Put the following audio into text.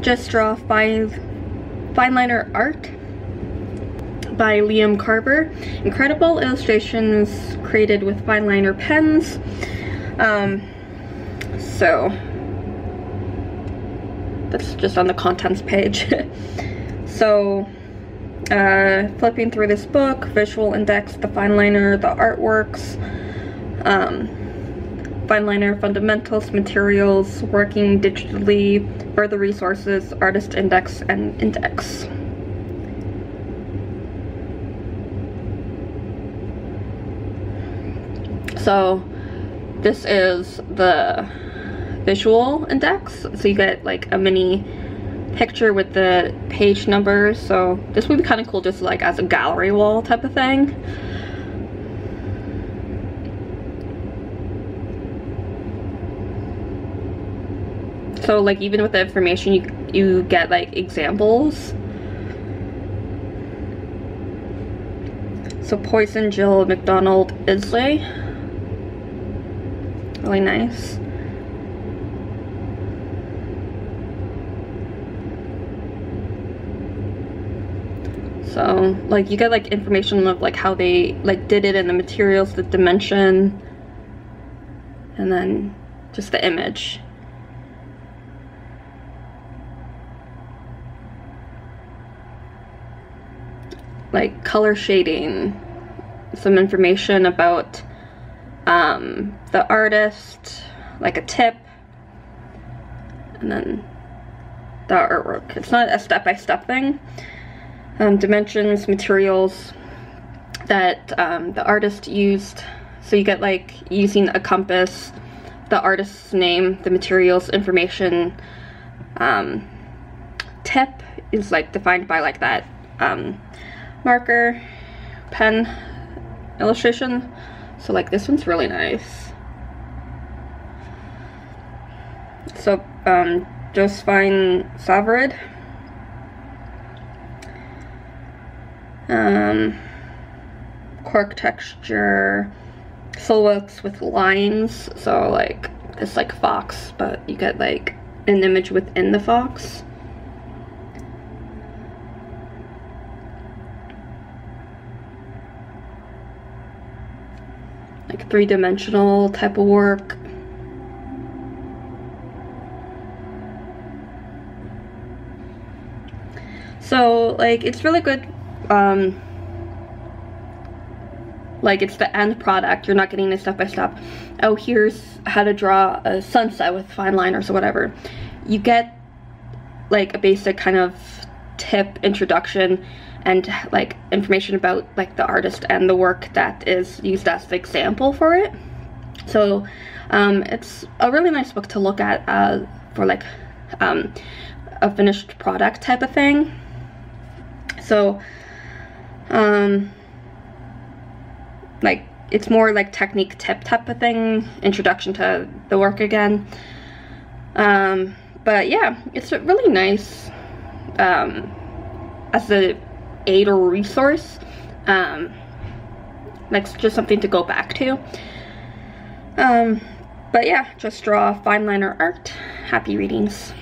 Just Draw Five Fine Liner Art by Liam Carver. Incredible illustrations created with fine liner pens. Um, so that's just on the contents page. so uh, flipping through this book, visual index, the fine liner, the artworks, um, fine liner fundamentals, materials, working digitally, further resources, artist index, and index. So this is the visual index. So you get like a mini picture with the page numbers. So this would be kind of cool just like as a gallery wall type of thing. So like even with the information you you get like examples. So Poison Jill McDonald isley Really nice. So like you get like information of like how they like did it and the materials, the dimension, and then just the image. Like color shading, some information about um, the artist, like a tip, and then the artwork. It's not a step-by-step -step thing um, dimensions, materials that um, the artist used. So you get like using a compass, the artist's name, the materials, information. Um, tip is like defined by like that um, marker, pen illustration. So like this one's really nice. So um, Josephine Savard um, cork texture, silhouettes with lines. So like it's like fox, but you get like an image within the fox. Like three-dimensional type of work. So like it's really good um, like it's the end product you're not getting a step-by-step -step. oh here's how to draw a sunset with fine liners or whatever you get like a basic kind of tip introduction and like information about like the artist and the work that is used as the example for it so um, it's a really nice book to look at uh, for like um, a finished product type of thing so um, like it's more like technique tip type of thing, introduction to the work again. Um, but yeah, it's really nice um, as a aid or resource. Um, like just something to go back to. Um, but yeah, just draw fine liner art. Happy readings.